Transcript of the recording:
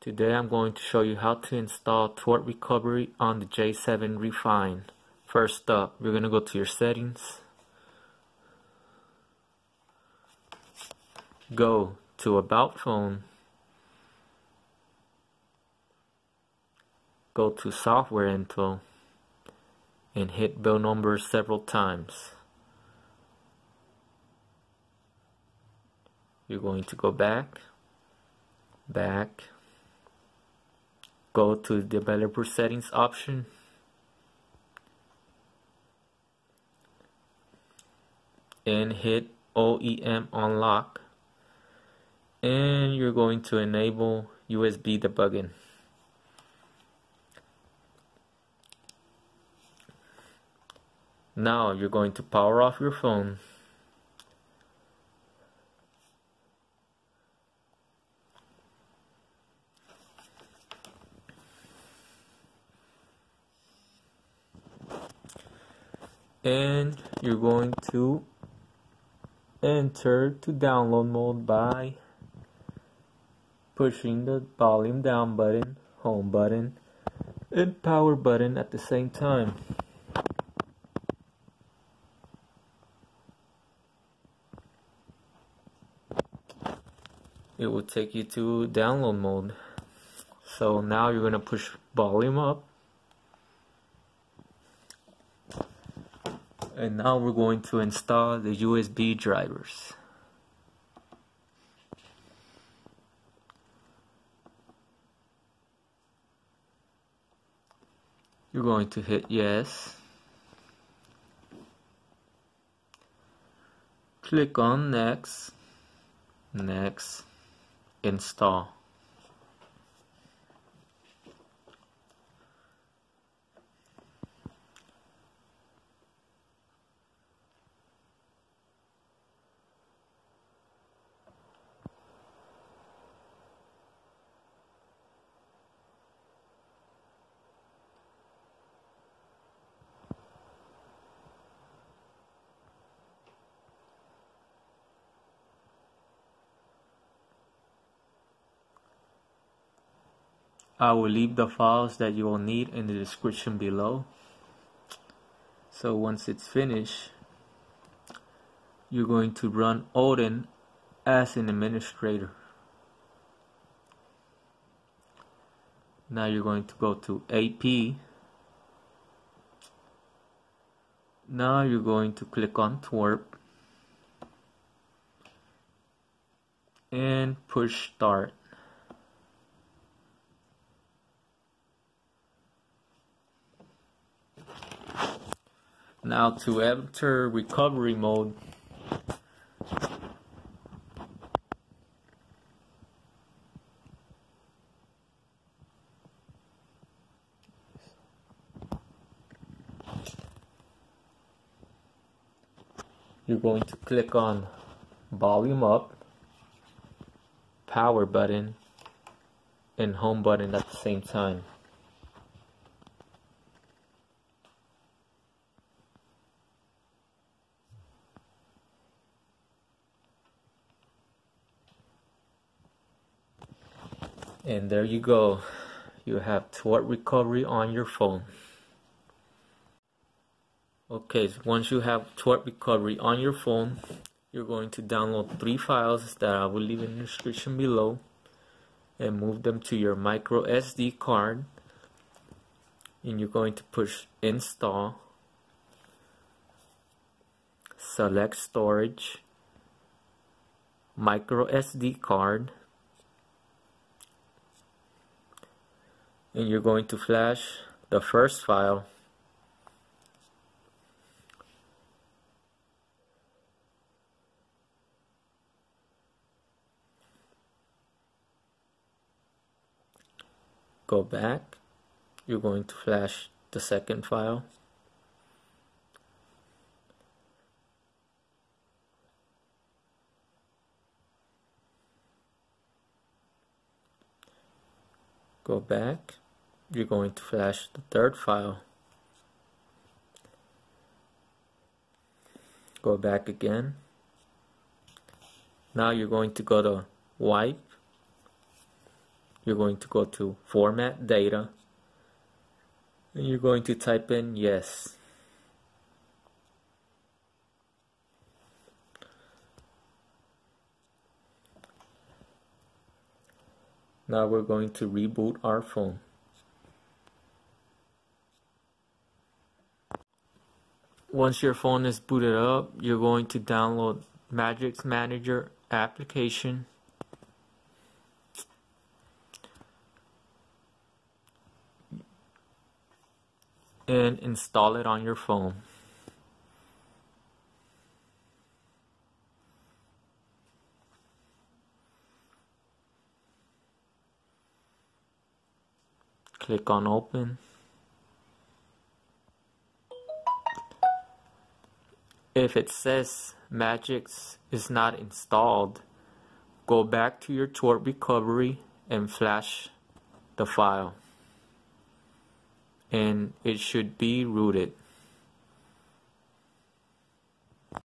Today I'm going to show you how to install TWRP Recovery on the J7 Refine. First up, you're going to go to your settings. Go to About Phone. Go to Software Info and hit build number several times. You're going to go back, back, go to developer settings option. And hit OEM unlock. And you're going to enable USB debugging. Now you're going to power off your phone and you're going to enter to download mode by pushing the volume down button, home button, and power button at the same time. It will take you to download mode. So now you're going to push volume up and now we're going to install the USB drivers. You're going to hit yes. Click on next. Next. Install I will leave the files that you will need in the description below. So once it's finished, you're going to run Odin as an administrator. Now you're going to go to AP. Now you're going to click on TWRP and push start. Now to enter recovery mode, you're going to click on volume up, power button, and home button at the same time. And there you go. You have TWRP recovery on your phone. Okay so once you have TWRP recovery on your phone you're going to download three files that I will leave in the description below and move them to your micro SD card. And you're going to push install select storage micro SD card and you're going to flash the first file. Go back. You're going to flash the second file go back. You're going to flash the third file. Go back again. Now you're going to go to wipe. You're going to go to format data. And you're going to type in yes now we're going to reboot our phone once your phone is booted up you're going to download Magisk Manager application and install it on your phone. Click on open. If it says Magisk is not installed, go back to your TWRP recovery and flash the file and it should be rooted